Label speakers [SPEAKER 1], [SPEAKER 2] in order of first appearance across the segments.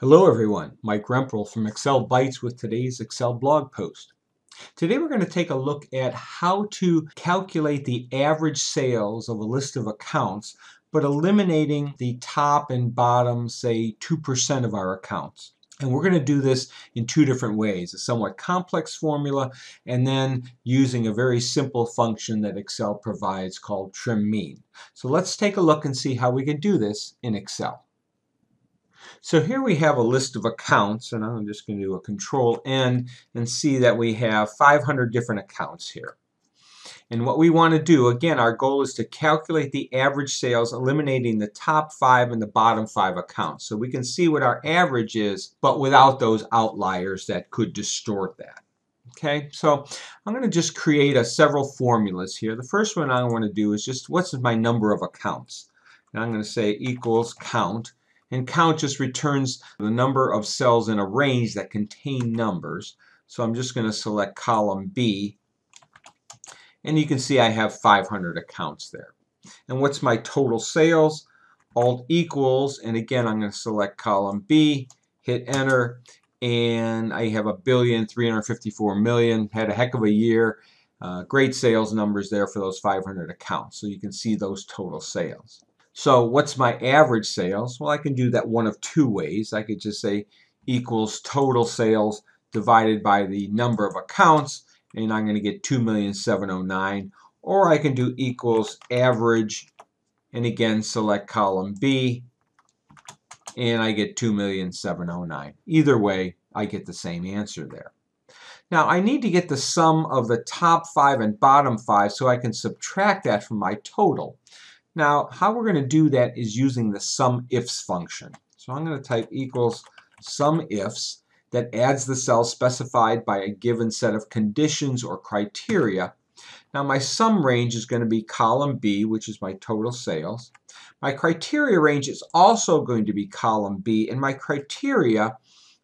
[SPEAKER 1] Hello everyone, Mike Rempel from Excel Bytes with today's Excel blog post. Today we're going to take a look at how to calculate the average sales of a list of accounts but eliminating the top and bottom, say 2% of our accounts. And we're going to do this in two different ways, a somewhat complex formula and then using a very simple function that Excel provides called trim mean. So let's take a look and see how we can do this in Excel. So here we have a list of accounts, and I'm just going to do a control N and see that we have 500 different accounts here. And what we want to do, again, our goal is to calculate the average sales, eliminating the top five and the bottom five accounts. So we can see what our average is, but without those outliers that could distort that. Okay, so I'm going to just create a several formulas here. The first one I want to do is just what's my number of accounts. And I'm going to say equals count and count just returns the number of cells in a range that contain numbers. So I'm just going to select column B and you can see I have 500 accounts there. And what's my total sales? Alt equals, and again I'm going to select column B, hit enter, and I have a billion, 354 million, had a heck of a year. Uh, great sales numbers there for those 500 accounts. So you can see those total sales. So what's my average sales? Well, I can do that one of two ways. I could just say equals total sales divided by the number of accounts, and I'm going to get 2,709. Or I can do equals average, and again select column B, and I get 2,709. Either way, I get the same answer there. Now I need to get the sum of the top five and bottom five so I can subtract that from my total. Now, how we're going to do that is using the sum ifs function. So I'm going to type equals sum ifs that adds the cells specified by a given set of conditions or criteria. Now my sum range is going to be column B, which is my total sales. My criteria range is also going to be column B, and my criteria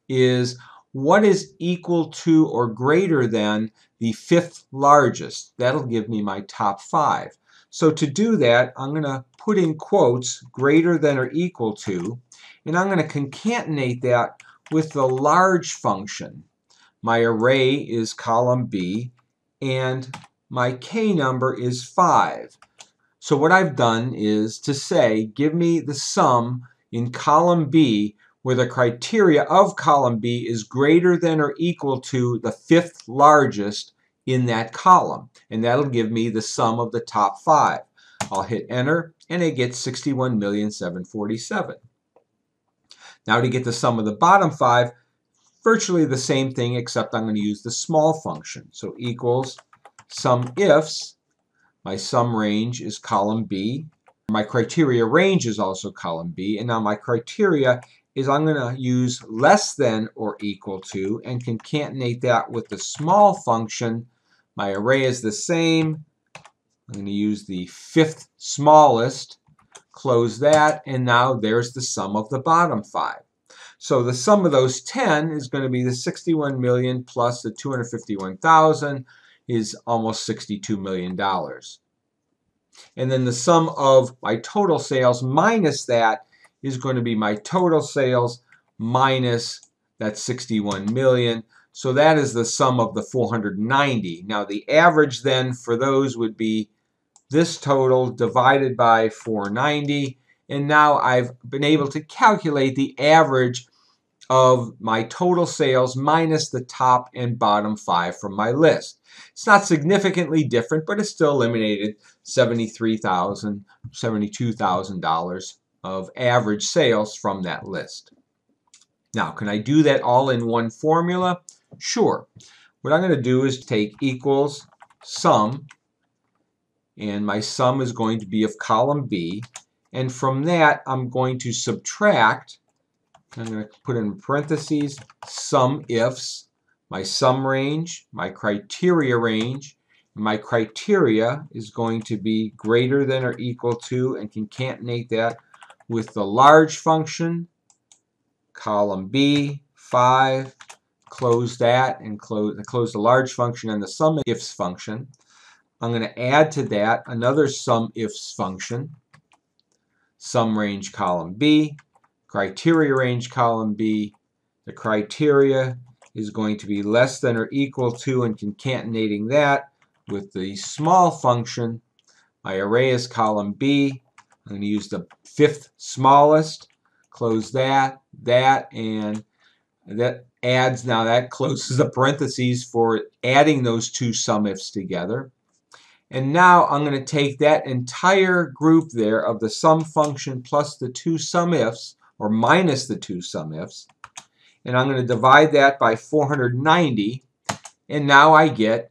[SPEAKER 1] is what is equal to or greater than the fifth largest. That'll give me my top five. So to do that, I'm going to put in quotes greater than or equal to, and I'm going to concatenate that with the large function. My array is column B, and my k number is 5. So what I've done is to say, give me the sum in column B where the criteria of column B is greater than or equal to the fifth largest in that column. And that'll give me the sum of the top five. I'll hit enter and I get 61,747. Now to get the sum of the bottom five, virtually the same thing except I'm going to use the small function. So equals sum ifs, my sum range is column B. My criteria range is also column B. And now my criteria is I'm going to use less than or equal to and concatenate that with the small function my array is the same. I'm going to use the fifth smallest, close that, and now there's the sum of the bottom five. So the sum of those 10 is going to be the 61 million plus the 251,000 is almost 62 million dollars. And then the sum of my total sales minus that is going to be my total sales minus that 61 million. So that is the sum of the 490. Now the average then for those would be this total divided by 490. And now I've been able to calculate the average of my total sales minus the top and bottom five from my list. It's not significantly different, but it still eliminated $73,000, $72,000 of average sales from that list. Now, can I do that all in one formula? Sure. What I'm going to do is take equals sum, and my sum is going to be of column B, and from that I'm going to subtract, I'm going to put in parentheses, sum ifs, my sum range, my criteria range, my criteria is going to be greater than or equal to, and concatenate that with the large function, column B, 5, close that and close, close the large function and the sum ifs function. I'm going to add to that another sum ifs function, sum range column B, criteria range column B, the criteria is going to be less than or equal to and concatenating that with the small function. My array is column B. I'm going to use the fifth smallest, close that, that, and that adds, now that closes the parentheses for adding those two SUMIFs together. And now I'm going to take that entire group there of the sum function plus the two SUMIFs, or minus the two SUMIFs, and I'm going to divide that by 490, and now I get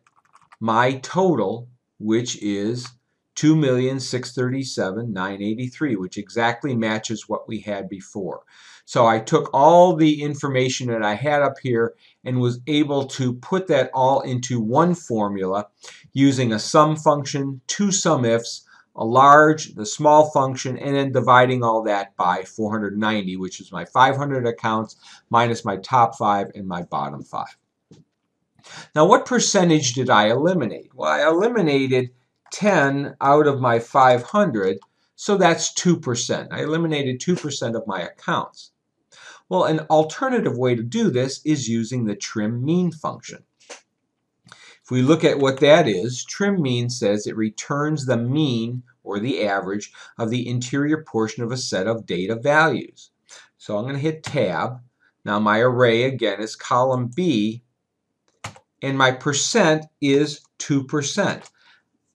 [SPEAKER 1] my total, which is 2,637,983, which exactly matches what we had before. So I took all the information that I had up here and was able to put that all into one formula using a sum function, two SUMIFs, a large, the small function, and then dividing all that by 490, which is my 500 accounts minus my top five and my bottom five. Now, what percentage did I eliminate? Well, I eliminated 10 out of my 500, so that's 2%. I eliminated 2% of my accounts. Well, an alternative way to do this is using the trim mean function. If we look at what that is, trim mean says it returns the mean or the average of the interior portion of a set of data values. So I'm going to hit tab. Now my array again is column B and my percent is 2%.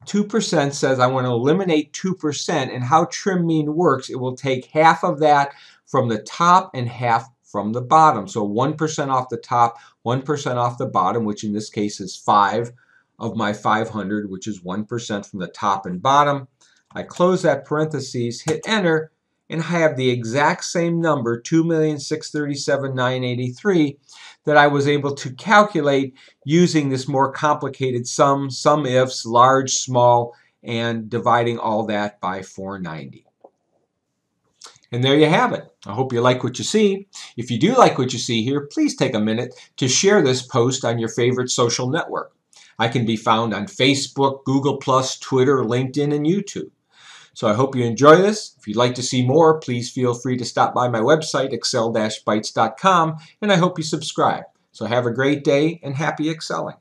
[SPEAKER 1] 2% says I want to eliminate 2% and how trim mean works, it will take half of that from the top and half from the bottom. So 1% off the top, 1% off the bottom, which in this case is 5 of my 500, which is 1% from the top and bottom. I close that parentheses, hit enter, and I have the exact same number, 2,637,983, that I was able to calculate using this more complicated sum, sum ifs, large, small, and dividing all that by 490. And there you have it. I hope you like what you see. If you do like what you see here, please take a minute to share this post on your favorite social network. I can be found on Facebook, Google+, Twitter, LinkedIn, and YouTube. So I hope you enjoy this. If you'd like to see more, please feel free to stop by my website, excel-bytes.com, and I hope you subscribe. So have a great day and happy excelling.